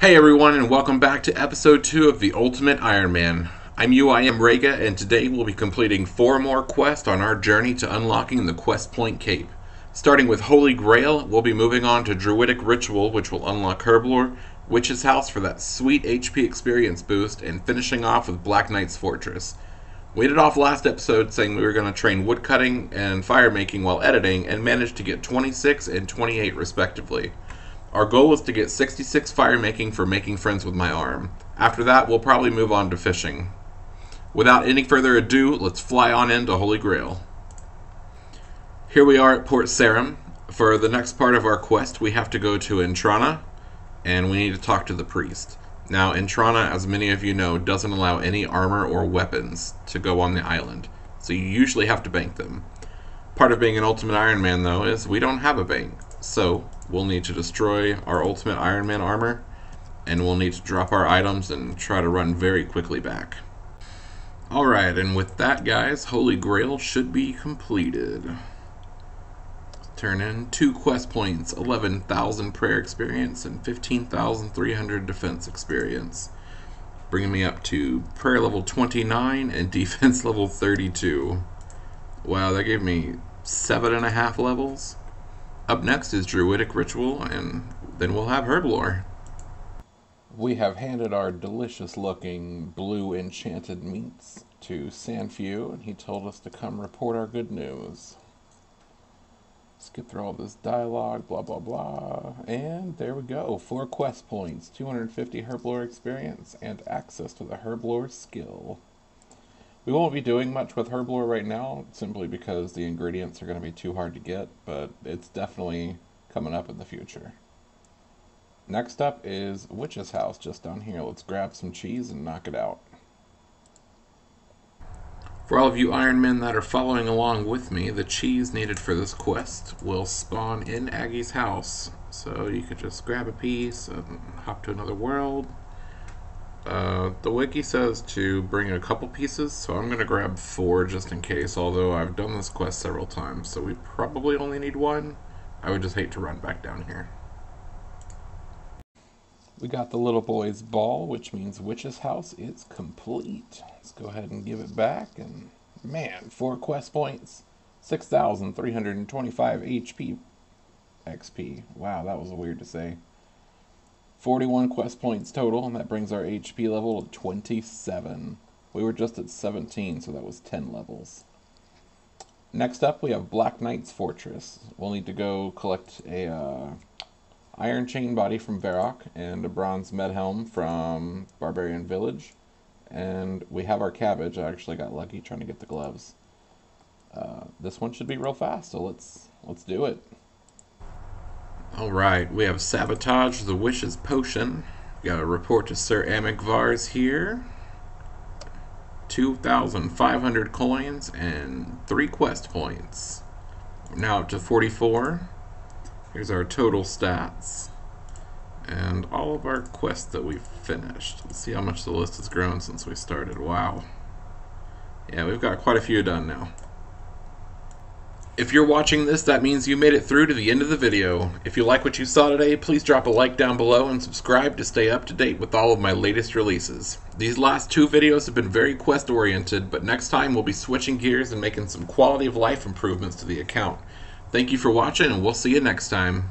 Hey everyone, and welcome back to episode 2 of The Ultimate Iron Man. I'm UIM Rhaega, and today we'll be completing four more quests on our journey to unlocking the Quest Point Cape. Starting with Holy Grail, we'll be moving on to Druidic Ritual, which will unlock Herblore, Witch's House for that sweet HP experience boost, and finishing off with Black Knight's Fortress. We did off last episode saying we were going to train woodcutting and fire making while editing, and managed to get 26 and 28 respectively. Our goal is to get 66 fire making for making friends with my arm. After that, we'll probably move on to fishing. Without any further ado, let's fly on into Holy Grail. Here we are at Port Sarim. For the next part of our quest, we have to go to Entrana, and we need to talk to the priest. Now, Entrana, as many of you know, doesn't allow any armor or weapons to go on the island, so you usually have to bank them. Part of being an Ultimate Iron Man, though, is we don't have a bank, so we'll need to destroy our Ultimate Iron Man armor, and we'll need to drop our items and try to run very quickly back. Alright, and with that, guys, Holy Grail should be completed. Turn in two quest points, 11,000 prayer experience, and 15,300 defense experience. Bringing me up to prayer level 29 and defense level 32. Wow, that gave me seven and a half levels. Up next is Druidic Ritual, and then we'll have Herblore. We have handed our delicious looking blue enchanted meats to Sanfew, and he told us to come report our good news. Skip through all this dialogue, blah blah blah. And there we go. Four quest points, 250 Herblore experience, and access to the Herblore skill. We won't be doing much with Herblore right now, simply because the ingredients are going to be too hard to get, but it's definitely coming up in the future. Next up is Witch's House just down here. Let's grab some cheese and knock it out. For all of you Iron Men that are following along with me, the cheese needed for this quest will spawn in Aggie's house. So you could just grab a piece and hop to another world. Uh, the wiki says to bring a couple pieces, so I'm going to grab four just in case, although I've done this quest several times, so we probably only need one. I would just hate to run back down here. We got the little boy's ball, which means Witch's House is complete. Let's go ahead and give it back. And man, four quest points, 6,325 HP XP. Wow, that was weird to say. 41 quest points total, and that brings our HP level to 27. We were just at 17, so that was 10 levels. Next up, we have Black Knight's Fortress. We'll need to go collect a uh, iron chain body from Varrock and a bronze med helm from Barbarian Village. And we have our cabbage. I actually got lucky trying to get the gloves. Uh, this one should be real fast, so let's let's do it. All right, we have sabotage the Wishes potion. Got a report to Sir Amik Varze here. 2,500 coins and three quest points. We're now up to 44. Here's our total stats and all of our quests that we've finished. Let's see how much the list has grown since we started. Wow. Yeah, we've got quite a few done now. If you're watching this, that means you made it through to the end of the video. If you like what you saw today, please drop a like down below and subscribe to stay up to date with all of my latest releases. These last two videos have been very quest oriented, but next time we'll be switching gears and making some quality of life improvements to the account. Thank you for watching, and we'll see you next time.